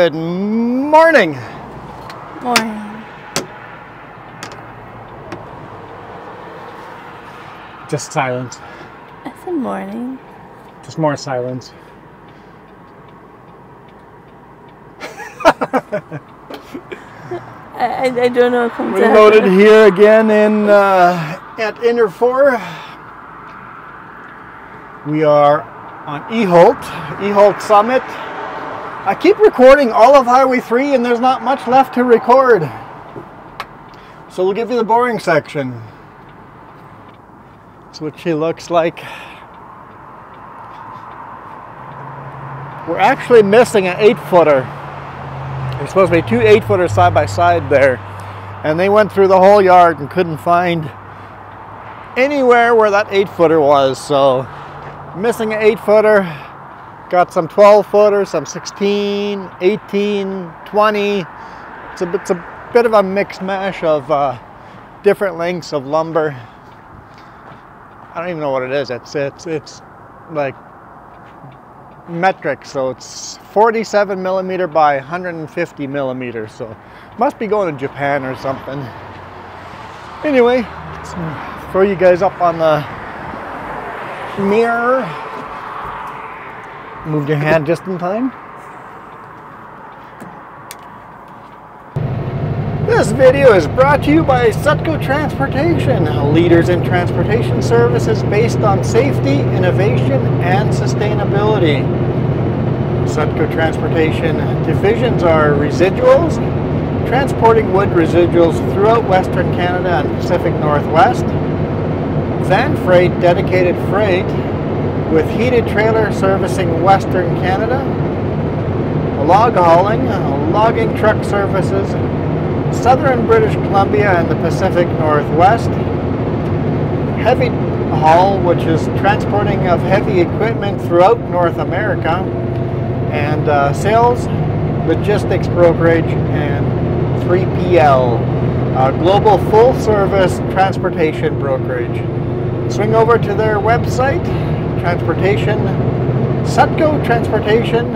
Good morning. Morning. Just silence. I said morning. Just more silence. I, I, I don't know what comes We after. loaded here again in uh, at Interfor. We are on Eholt, Eholt Summit. I keep recording all of Highway 3 and there's not much left to record. So we'll give you the boring section. That's what she looks like. We're actually missing an eight footer. There's supposed to be two eight footers side by side there. And they went through the whole yard and couldn't find anywhere where that eight footer was. So missing an eight footer. Got some 12 footers, some 16, 18, 20. It's a, it's a bit of a mixed mash of uh, different lengths of lumber. I don't even know what it is. It's it's it's like metric, so it's 47 millimeter by 150 millimeters. So must be going to Japan or something. Anyway, throw you guys up on the mirror. Move your hand just in time. This video is brought to you by Sutco Transportation, leaders in transportation services based on safety, innovation, and sustainability. Sutco Transportation divisions are residuals, transporting wood residuals throughout Western Canada and Pacific Northwest, van freight dedicated freight with heated trailer servicing Western Canada, log hauling, logging truck services, southern British Columbia and the Pacific Northwest, heavy haul, which is transporting of heavy equipment throughout North America, and uh, sales, logistics brokerage, and 3PL, uh, global full service transportation brokerage. Swing over to their website, transportation, Sutco Transportation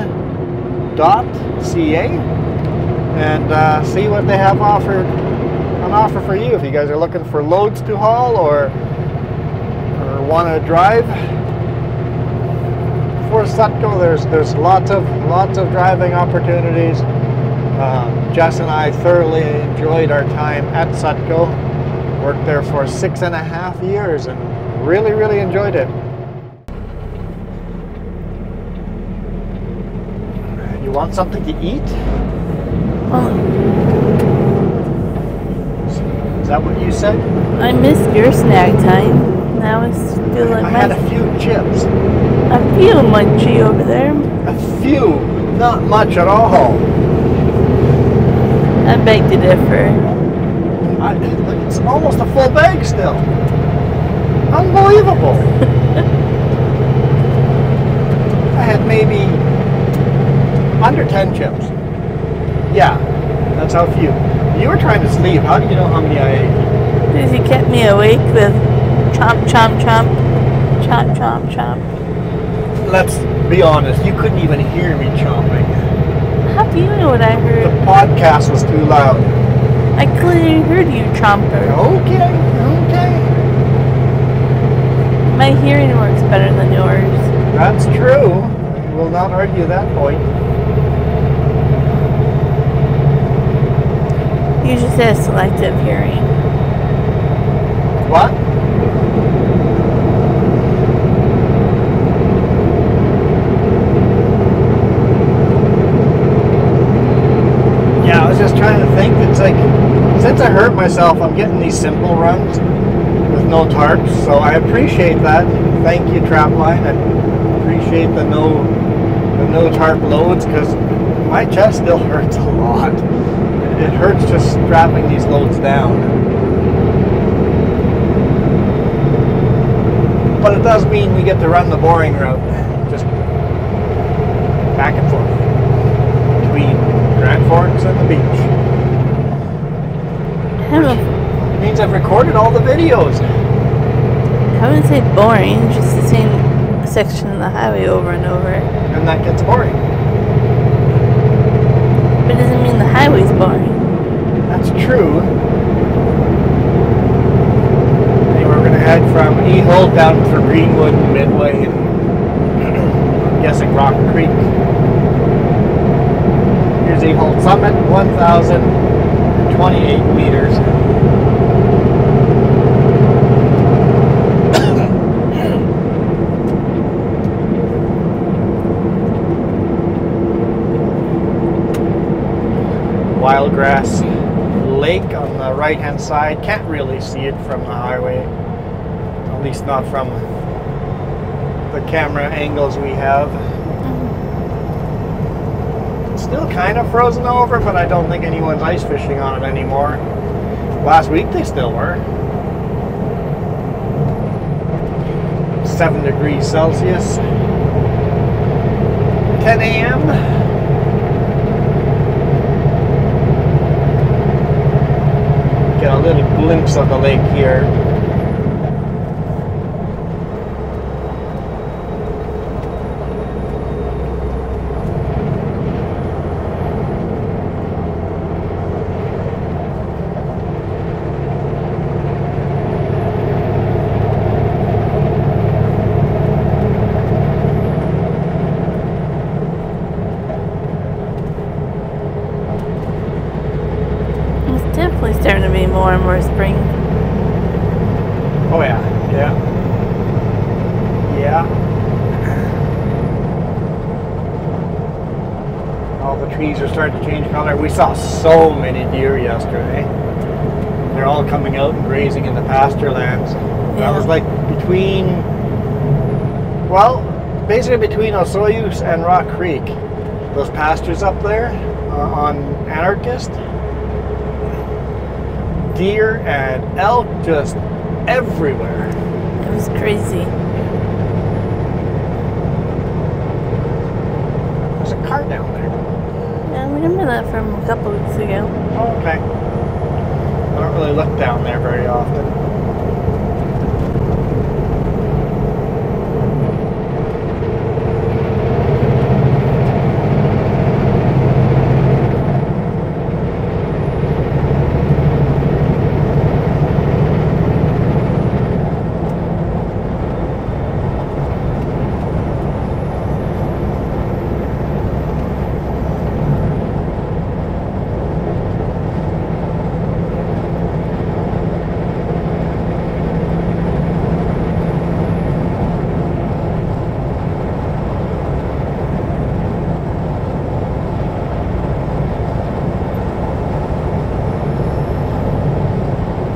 dot ca and uh, see what they have offered on offer for you. If you guys are looking for loads to haul or or want to drive for Sutco there's there's lots of lots of driving opportunities. Um, Jess and I thoroughly enjoyed our time at Sutco. Worked there for six and a half years and really really enjoyed it want something to eat Well, is that what you said I missed your snack time. Now it's feeling I my had a few chips A few munchy over there. A few, not much at all. I beg to differ. I, it's almost a full bag still. Unbelievable. I had maybe under 10 chips. Yeah, that's how few. You were trying to sleep. How do you know how many I ate? Because you kept me awake with chomp, chomp, chomp, chomp, chomp, chomp. Let's be honest, you couldn't even hear me chomping. How do you know what I heard? The podcast was too loud. I clearly heard you chomper. Okay, okay. My hearing works better than yours. That's true. I will not argue that point. You just have selective hearing. What? Yeah, I was just trying to think. It's like, since I hurt myself, I'm getting these simple runs with no tarps, so I appreciate that. Thank you, Trapline. I appreciate the no, the no tarp loads because my chest still hurts a lot. It hurts just strapping these loads down. But it does mean we get to run the boring route, just back and forth between Grand Forks and the beach. It means I've recorded all the videos. I wouldn't say boring, just the same section of the highway over and over. and that gets boring. It doesn't mean the highway's boring. That's true. We're gonna head from Eholt down through Greenwood Midway and I'm guessing Rock Creek. Here's Eholt Summit, 1,028 meters. Wildgrass Lake on the right hand side. Can't really see it from the highway, at least not from the camera angles we have. Still kind of frozen over, but I don't think anyone's ice fishing on it anymore. Last week they still were. 7 degrees Celsius. 10 a.m. Get a little glimpse of the lake here. It's definitely starting to be more and more spring. Oh yeah, yeah, yeah. All the trees are starting to change color. We saw so many deer yesterday. They're all coming out and grazing in the pasture lands. That was like between, well, basically between Osoyoos and Rock Creek. Those pastures up there uh, on Anarchist. Deer and elk just everywhere. It was crazy. There's a car down there. I remember that from a couple weeks ago. Oh, okay. I don't really look down there very often.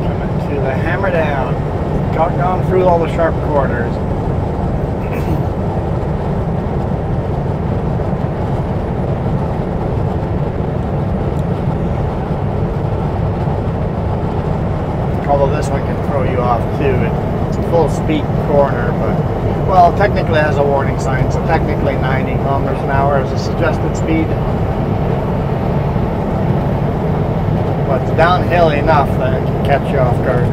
Coming to the hammer down. Got gone through all the sharp corners. Although this one can throw you off too. It's a full speed corner, but well, technically it has a warning sign, so technically 90 kilometers an hour is a suggested speed. But it's downhill enough that it can catch you off guard.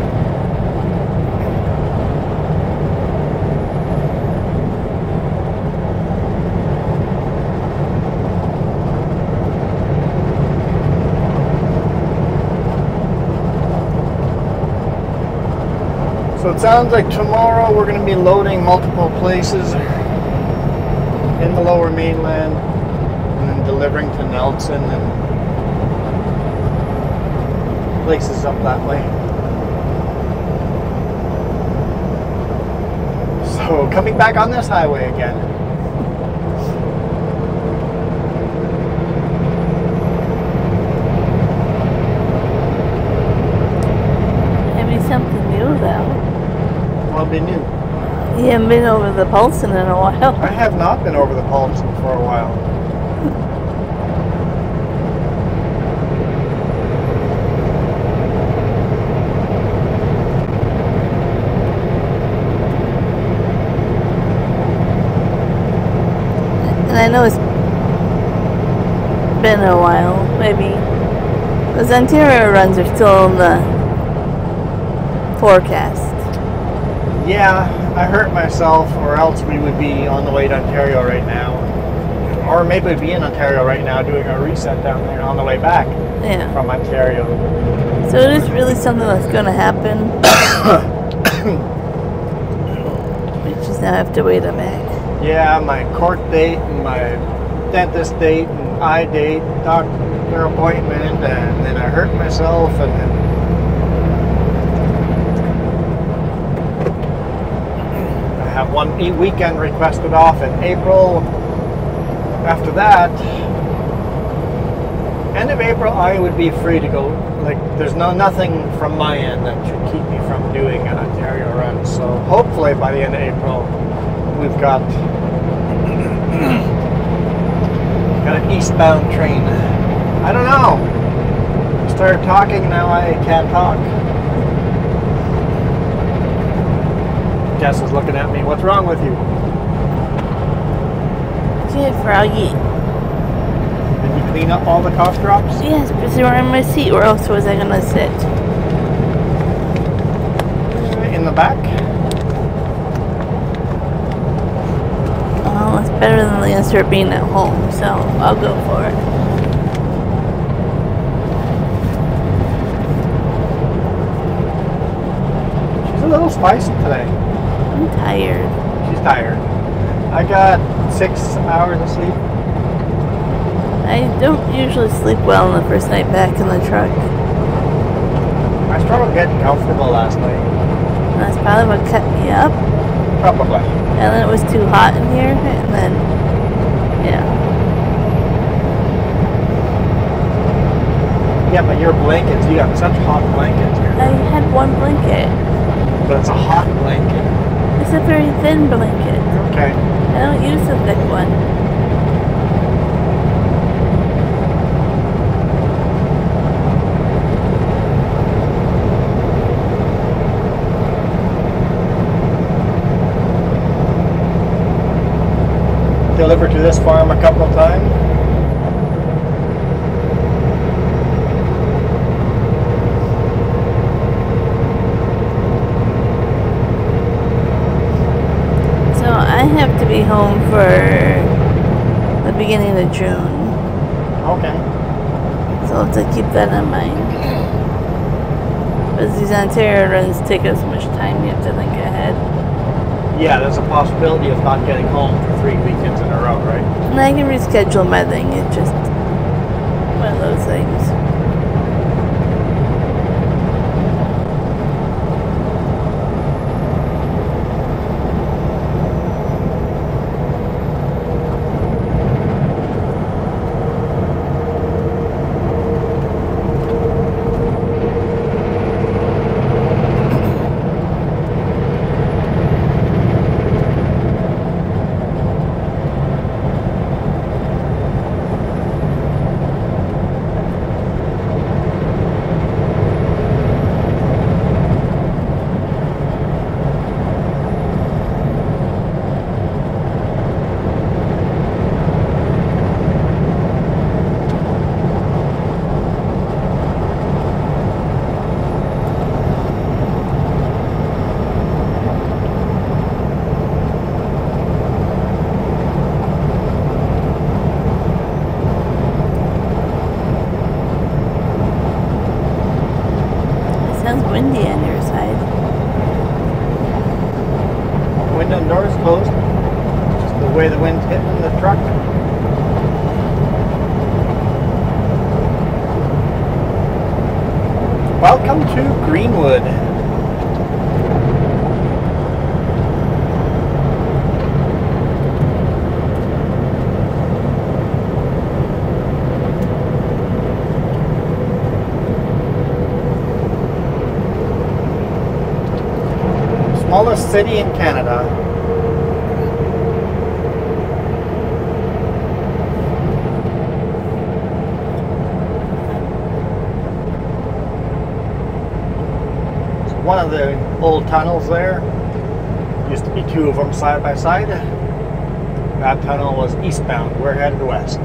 So it sounds like tomorrow we're going to be loading multiple places in the lower mainland and then delivering to Nelson and places up that way. So coming back on this highway again. Maybe something new though. Well, be new. You haven't been over the Paulson in a while. I have not been over the Paulson for a while. And I know it's been a while, maybe. Those Ontario runs are still in the forecast. Yeah, I hurt myself, or else we would be on the way to Ontario right now. or maybe we'd be in Ontario right now doing a reset down there on the way back Yeah. from Ontario. So it is really something that's going to happen. we just now have to wait a minute. Yeah, my court date and my dentist date and eye date, doctor appointment, and then I hurt myself, and then I have one weekend requested off in April. After that, end of April, I would be free to go. Like, there's no nothing from my end that should keep me from doing an Ontario run. So hopefully by the end of April, we've got got an eastbound train. I don't know. I Started talking, now I can't talk. Jess is looking at me. What's wrong with you? Gee, Froggy. Did you clean up all the cough drops? Yes, but they were in my seat. Where else was I going to sit? In the back? Oh, it's better than the answer being at home, so I'll go for it. She's a little spicy today. I'm tired. She's tired. I got six hours of sleep. I don't usually sleep well on the first night back in the truck. I struggled getting comfortable last night. That's probably what kept me up. Probably. And then it was too hot in here, and then, yeah. Yeah, but your blankets, you got such hot blankets here. I had one blanket. But it's a hot blanket. It's a very thin blanket. Okay. I don't use a thick one. Delivered to this farm a couple of times. So I have to be home for the beginning of June. Okay. So I'll have to keep that in mind. Because these Ontario runs take us much time, you have to think. Yeah, there's a possibility of not getting home for three weekends in a row, right? And I can reschedule my thing. It's just one of those things. It sounds windy on your side. Window and doors closed. Just the way the wind's hitting the truck. Welcome to Greenwood. Smallest city in Canada. It's one of the old tunnels there. Used to be two of them side by side. That tunnel was eastbound. We're headed west.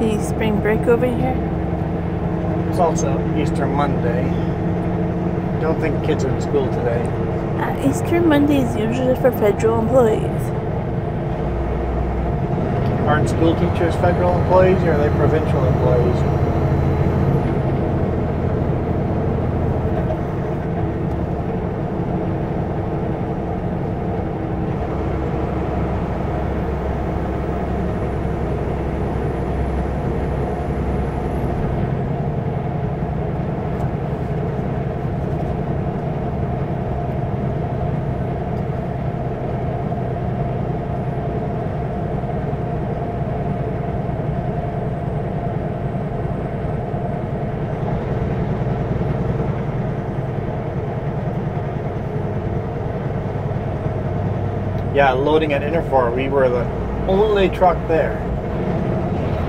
the spring break over here? It's also Easter Monday. Don't think kids are in school today. Uh, Easter Monday is usually for federal employees. Aren't school teachers federal employees or are they provincial employees? Yeah, loading at Interfor, we were the only truck there.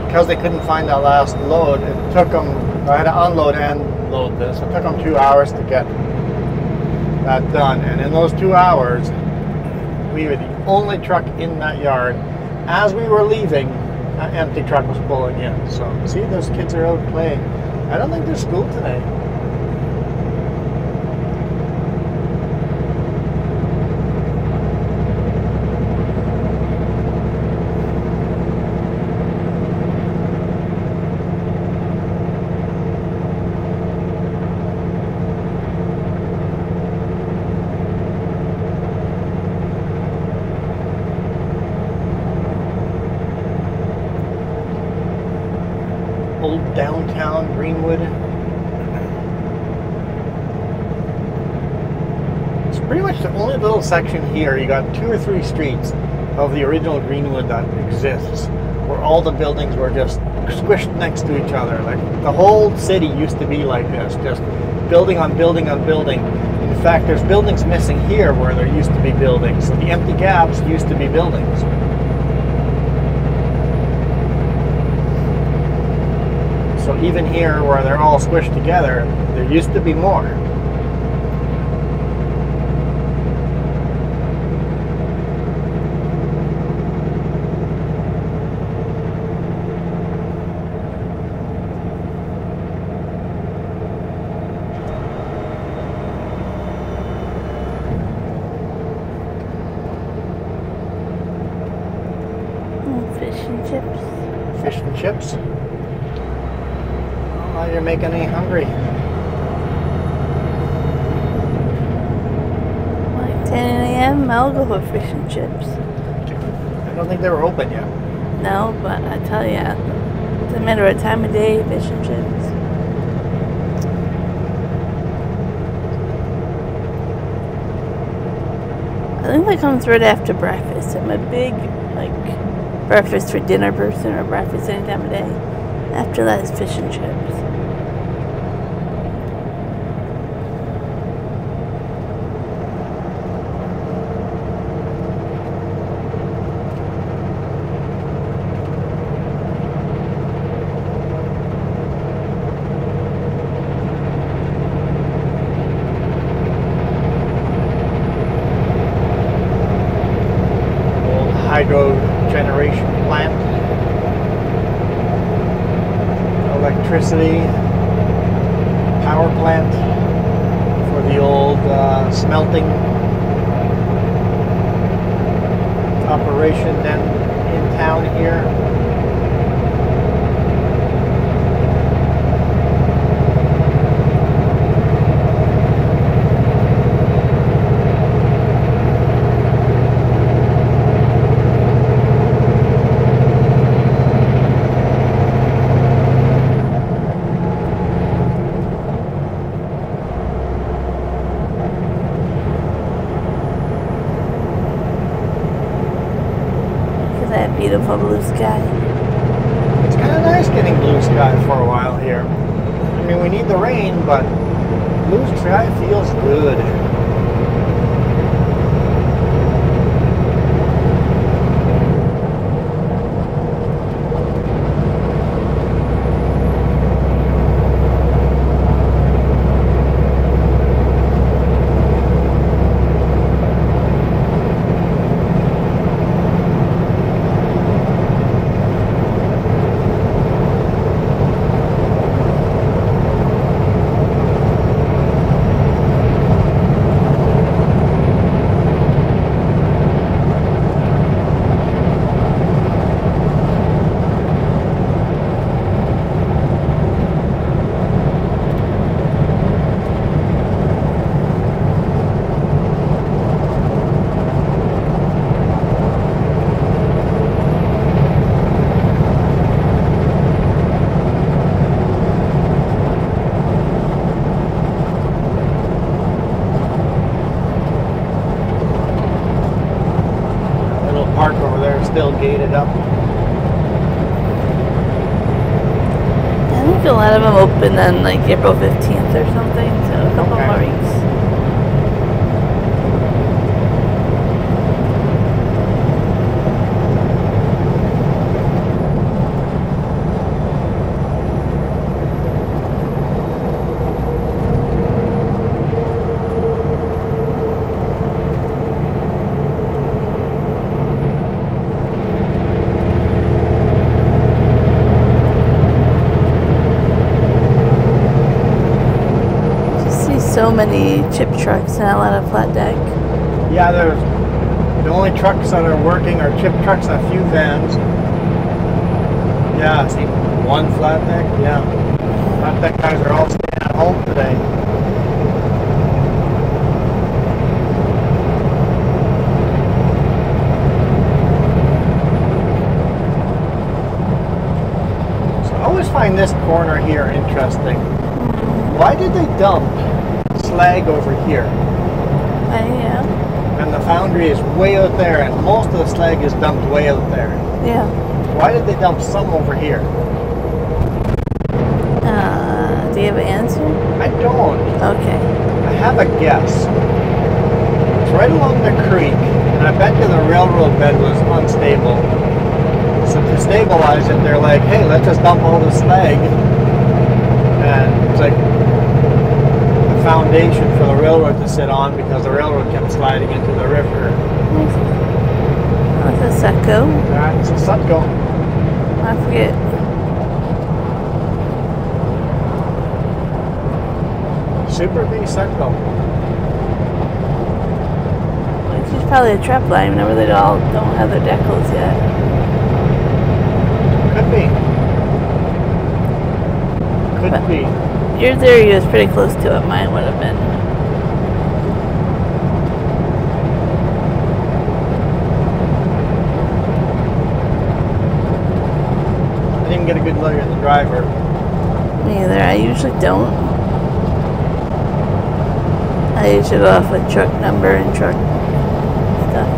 Because they couldn't find that last load, it took them, I had to unload and load this. It took them two hours to get that done. And in those two hours, we were the only truck in that yard. As we were leaving, an empty truck was pulling in. So, see, those kids are out playing. I don't think there's school today. old downtown Greenwood. It's pretty much the only little section here. You got two or three streets of the original Greenwood that exists, where all the buildings were just squished next to each other. Like the whole city used to be like this, just building on building on building. In fact, there's buildings missing here where there used to be buildings. The empty gaps used to be buildings. So even here where they're all squished together, there used to be more. Mm, Fish and chips. Fish and chips. Oh, you're making me hungry. Like 10 a.m., I'll go for fish and chips. I don't think they were open yet. No, but I tell ya, it's a matter of time of day, fish and chips. I comes right after breakfast. I'm a big, like, breakfast for dinner person or breakfast any time of day. After that is fish and chips. Open on like April 15th or something, so a couple Okay. more weeks. Just see so many chip trucks and a lot of flat deck. Yeah, there's the only trucks that are working are chip trucks and a few vans. Yeah, see one flat deck. Yeah, flat deck guys are all staying at home today. So I always find this corner here interesting. Mm-hmm. Why did they dump slag over here? I, yeah. And the foundry is way out there, and most of the slag is dumped way out there. Yeah. Why did they dump some over here? Uh, do you have an answer? I don't. Okay. I have a guess. It's right along the creek, and I bet you the railroad bed was unstable. So to stabilize it, they're like, hey, let's just dump all the slag. And it's like foundation for the railroad to sit on because the railroad kept sliding into the river. What's a Seco? That's a Sutco. I forget. Super B Sutco. Is probably a Trapline whenever they all don't have their decals yet. Could be. Could But- be. Your theory was pretty close to what mine would have been. I didn't get a good look at the driver. Me either. I usually don't. I usually go off with truck number and truck stuff.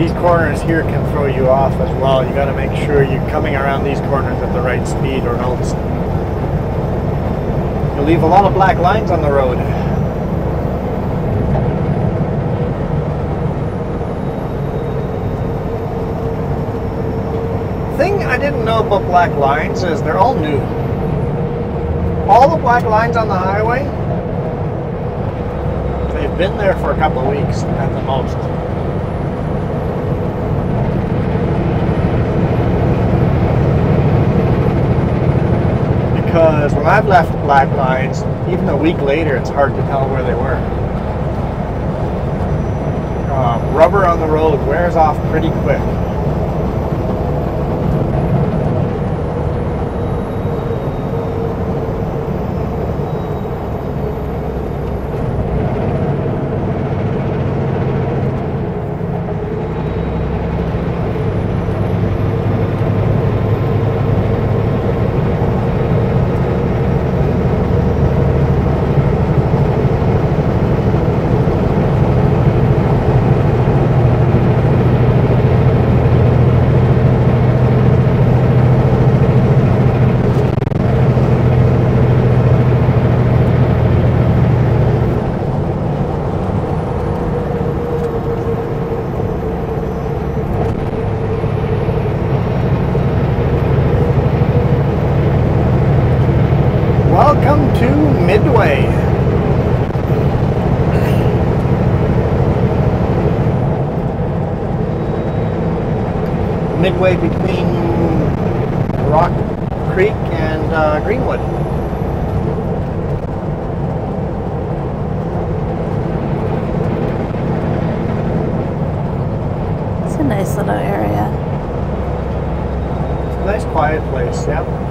These corners here can throw you off as well. You got to make sure you're coming around these corners at the right speed or else you'll leave a lot of black lines on the road. Thing I didn't know about black lines is they're all new. All the black lines on the highway, they've been there for a couple of weeks at the most. Because when I've left black lines, even a week later, it's hard to tell where they were. Um, rubber on the road wears off pretty quick. midway between Rock Creek and uh, Greenwood. It's a nice little area. It's a nice quiet place, yeah.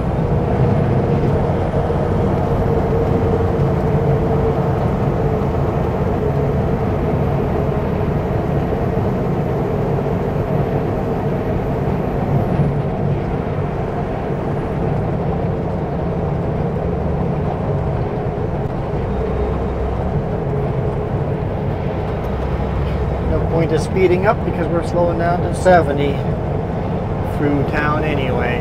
Of speeding up because we're slowing down to 70 through town anyway.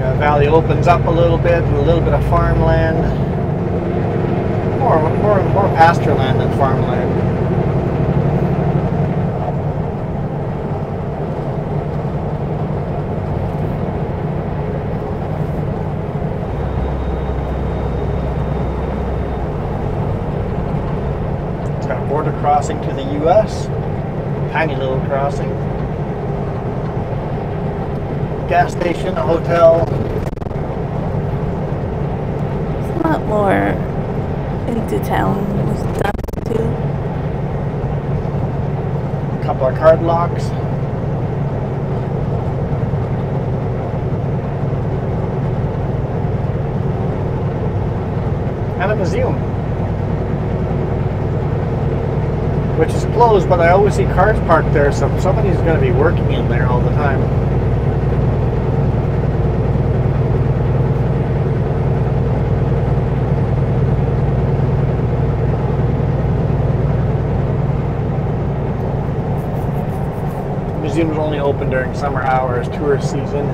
The valley opens up a little bit, a little bit of farmland. More, more, more pasture land than farmland. It's got a border crossing to the U.S. Tiny little crossing. Gas station, a hotel. It's a lot more into town stuff too. A couple of card locks. And a museum. Which is closed, but I always see cars parked there, so somebody's going to be working in there all the time. The museum's only open during summer hours, tourist season.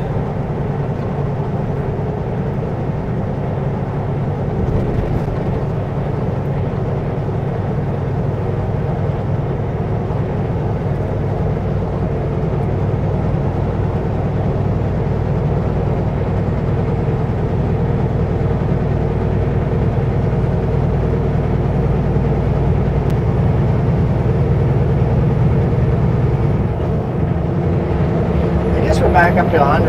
I guess we're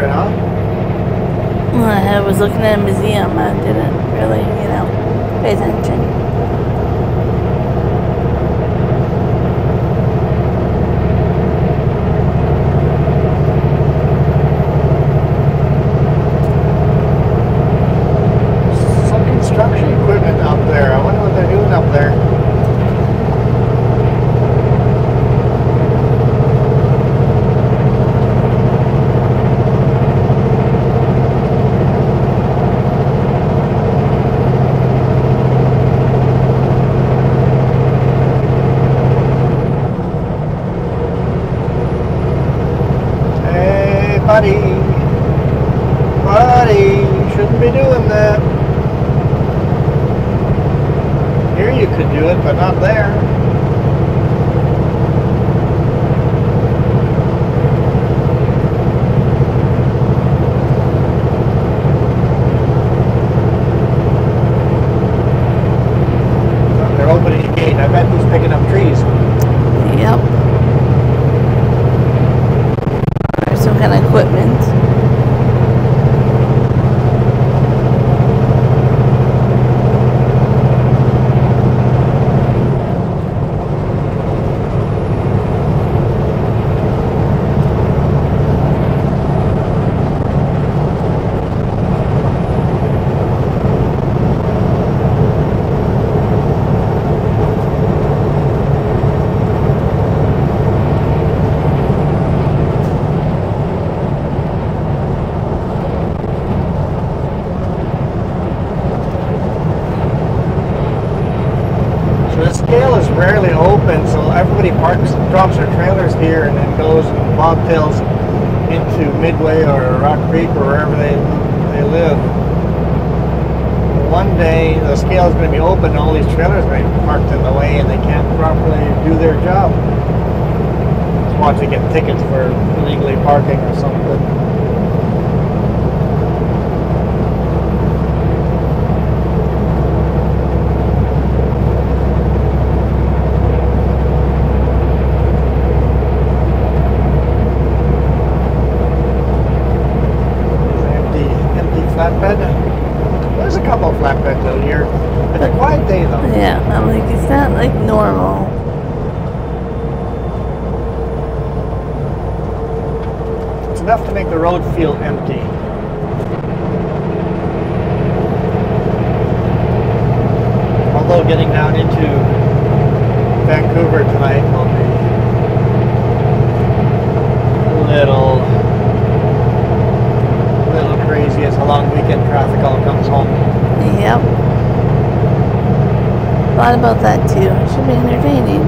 is going to be open, all these trailers are parked in the way, and they can't properly do their job. Just watch they get tickets for illegally parking or something. here. It's a quiet day though. Yeah, I'm like, it's not like normal. It's enough to make the road feel empty. Although getting down into Vancouver tonight will be a little, little crazy as the long weekend traffic all comes home. Yep. Thought about that too. It should be entertaining.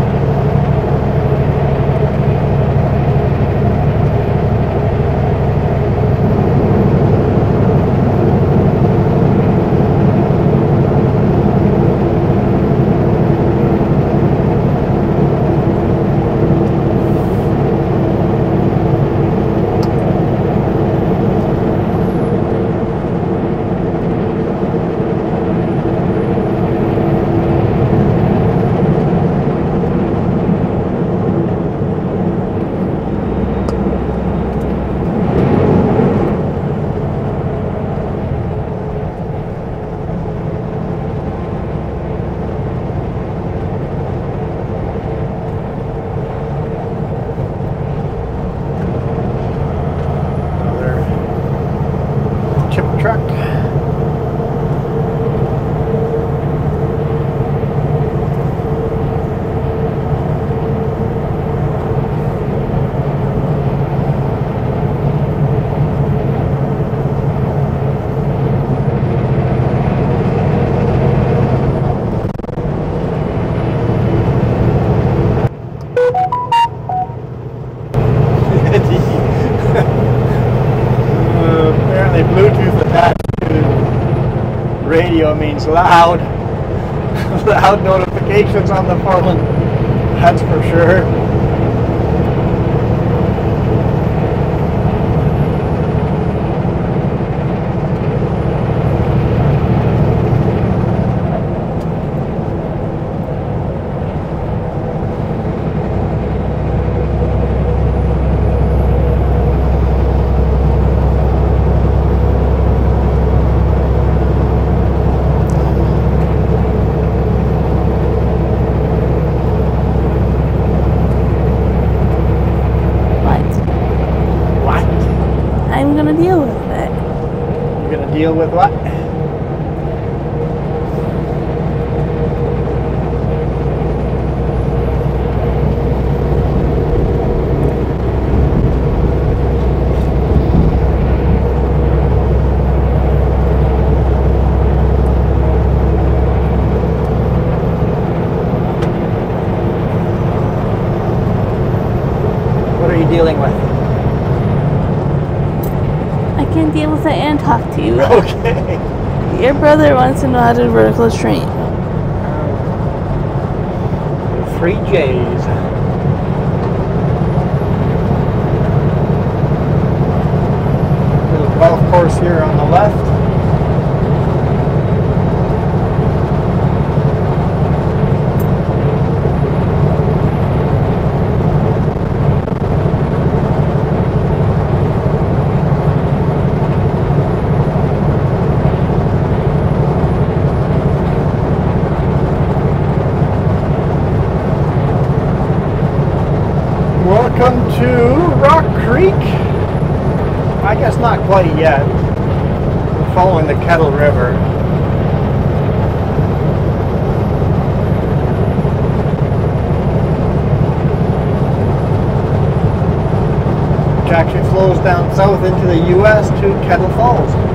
Another chip truck. Uh, apparently Bluetooth attached to radio means loud. loud notifications on the phone. That's for sure. What? What? I'm gonna deal with it. You're gonna deal with what? What are you dealing with? I can't deal with it and talk to you. Okay. Your brother wants to know how to vertical train. Three J's. Little golf course here on the left. Welcome to Rock Creek. I guess not quite yet. We're following the Kettle River. Which actually flows down south into the U.S. to Kettle Falls.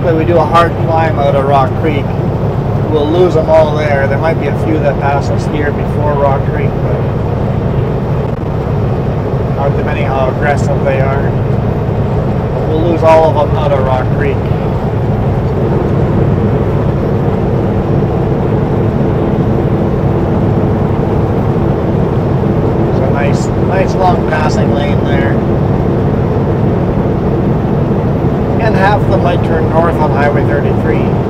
Luckily we do a hard climb out of Rock Creek. We'll lose them all there. There might be a few that pass us here before Rock Creek, but hard depending how aggressive they are. We'll lose all of them out of Rock Creek. There's a nice, nice long passing lane there. Might turn north on Highway 33.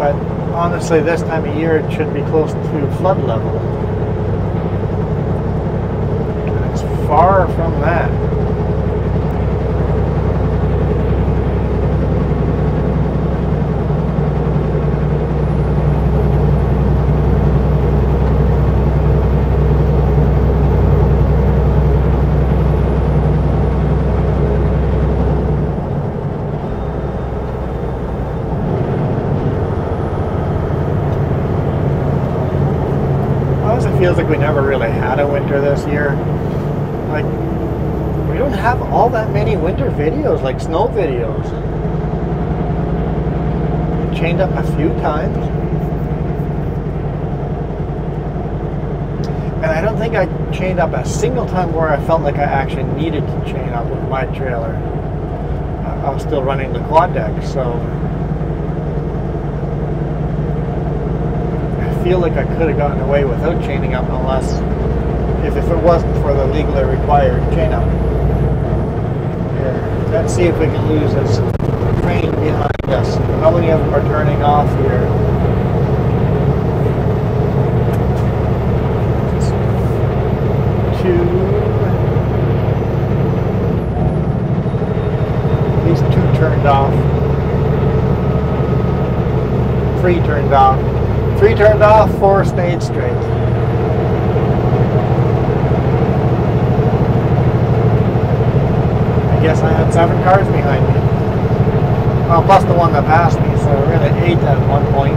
Honestly, this time of year it should be close to flood level. And It's far from that. Feels like we never really had a winter this year. Like, we don't have all that many winter videos, like snow videos. We chained up a few times. And I don't think I chained up a single time where I felt like I actually needed to chain up with my trailer. I was still running the quad deck, so feel like I could have gotten away without chaining up unless if, if it wasn't for the legally required chain up. Let's see if we can lose this train behind us. How many of them are turning off here? Two. At least two turned off. Three turned off. Three turned off, four stayed straight. I guess I had seven cars behind me. Well, plus the one that passed me, so really eight at one point.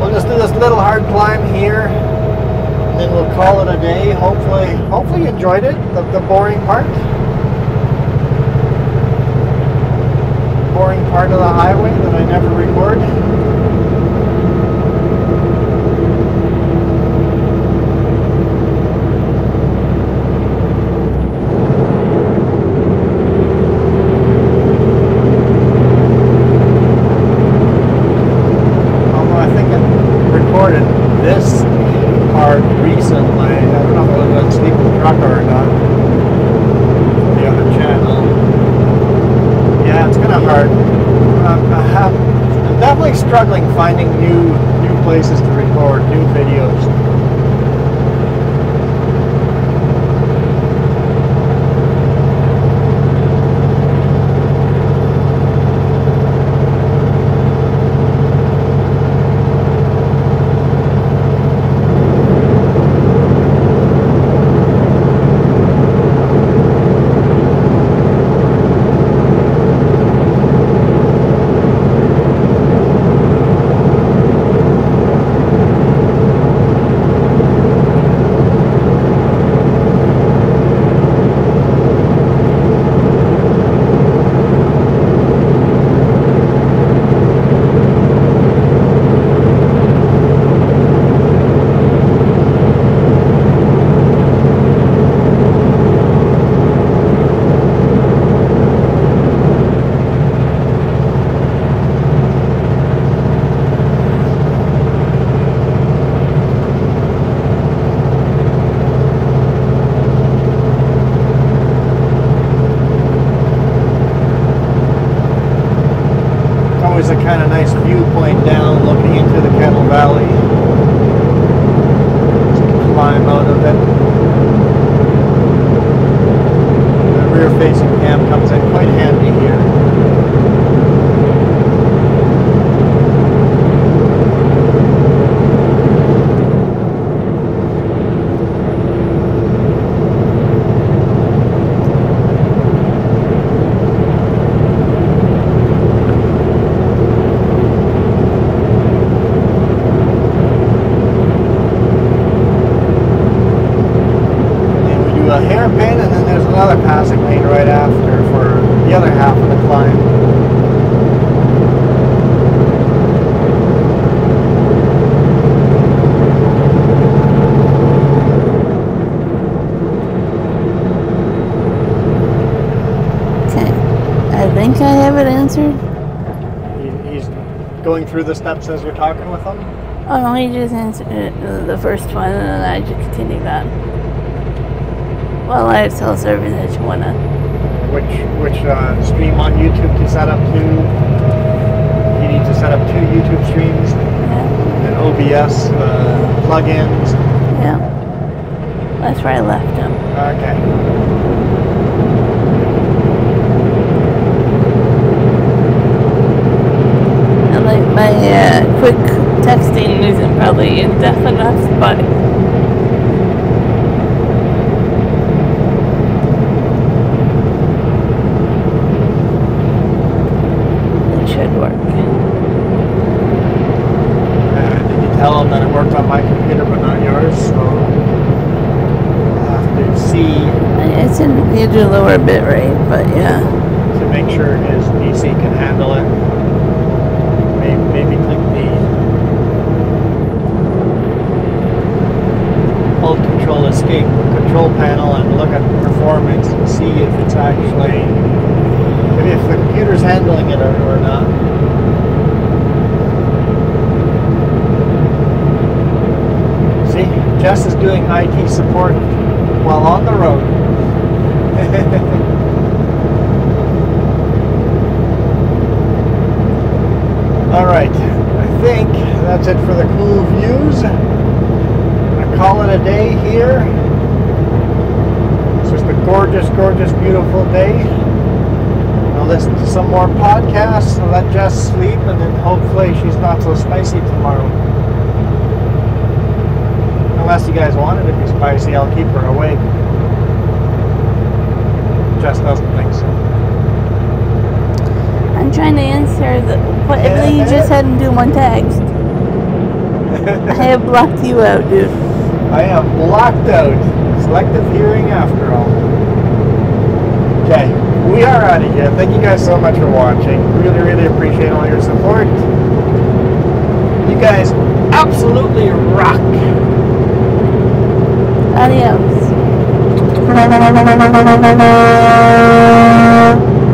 We'll just do this little hard climb here, and then we'll call it a day. Hopefully, hopefully you enjoyed it, the, the boring part. Boring part of the highway that I never record. Through the steps as you're talking with them? Oh no, he just answered uh, the first one and then I just continued on. Well, I have cell service that you wanna. Which which uh, stream on YouTube to set up to? You need to set up two YouTube streams Yeah. and OBS uh, plugins. Yeah. That's where I left him. Okay. And like my uh, quick texting isn't probably in depth enough, but it should work. Uh, did you tell him that it worked on my computer but not yours? So I'll have to see It's in you do lower bit rate, but yeah. to make sure his PC can handle it. Maybe, maybe click the Alt Control Escape control panel and look at performance and see if it's actually maybe if the computer's handling it or, or not. See, Jess is doing IT support while on the road. All right, I think that's it for the cool views. I call it a day here. It's just a gorgeous, gorgeous, beautiful day. I'll listen to some more podcasts and let Jess sleep, and then hopefully she's not so spicy tomorrow. Unless you guys want it to be spicy, I'll keep her awake. Jess doesn't think so. I'm trying to answer the what you just had him do one text. I have blocked you out, dude. I am blocked out. Selective hearing after all. Okay, we are out of here. Thank you guys so much for watching. Really, really appreciate all your support. You guys absolutely rock. Adios.